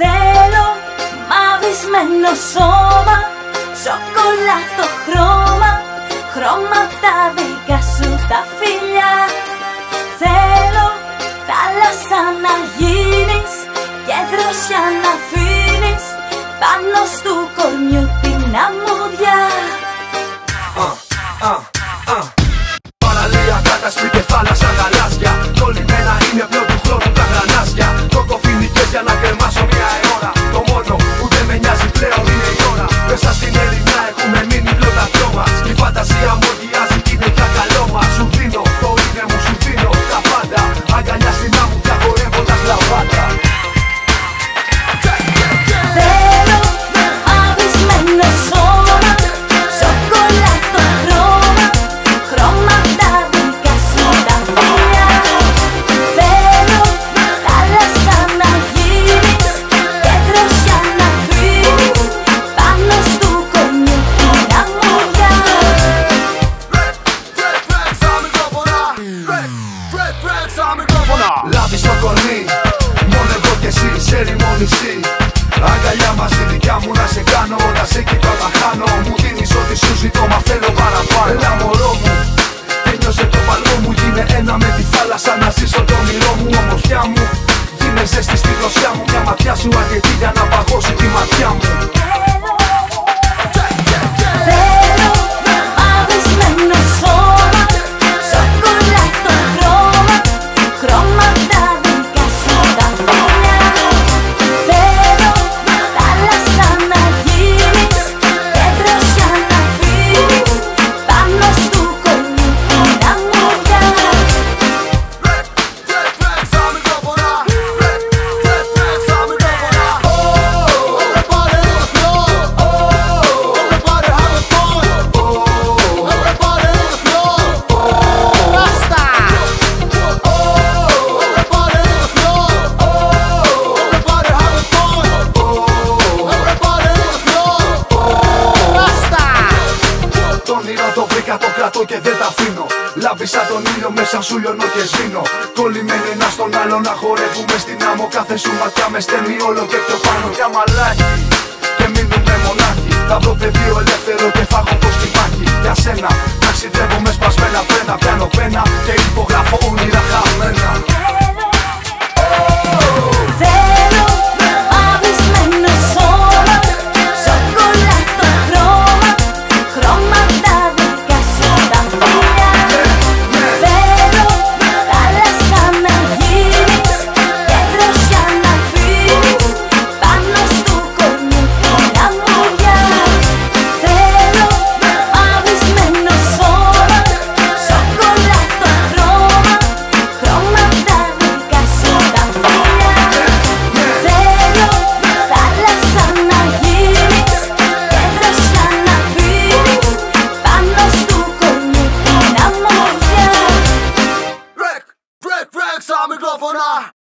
Θέλω μαυρισμένο σώμα Σοκολάτο χρώμα Χρώματα δικά σου τα φιλιά. Θέλω θάλασσα να γίνεις Λάβεις στο κορμί, μόνο εγώ και εσύ, σε νησί Αγκαλιά μαζί δικιά μου να σε κάνω Όταν σε κοιτώ τα χάνω. Μου δίνεις ό,τι σου ζητώ μα θέλω παραπάνω. Έλα μωρό μου, ένιωσε το παλμό μου. Γίνε ένα με τη θάλασσα να ζήσω το όνειρό μου. Ομορφιά μου, γίνε ζέστη στη δροσιά μου. Μια ματιά σου αρκετή για να παγώσει τη ματιά μου όνειρο το βρήκα, το κρατώ και δεν τα αφήνω. Λάμπει σαν τον ήλιο μέσα σου λιώνω και σβήνω. Κολλημένοι ένα στον άλλο να χορεύουμε στην άμμο. Κάθε σου ματιά με στέλνει όλο και πιο πάνω. Για μαλάκι και μείνουμε μονάχοι. Θα βρω πεδίο ελεύθερο και θα έχω φως στη μάχη. Για σένα ταξιδεύω με σπασμένα φρένα. Πιάνω πένα και υπογράφω όνειρα χαμένα. Θέλω Telefona!